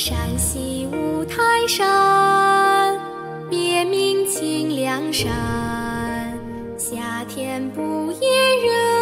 山西五台山别名清凉山。夏天不炎热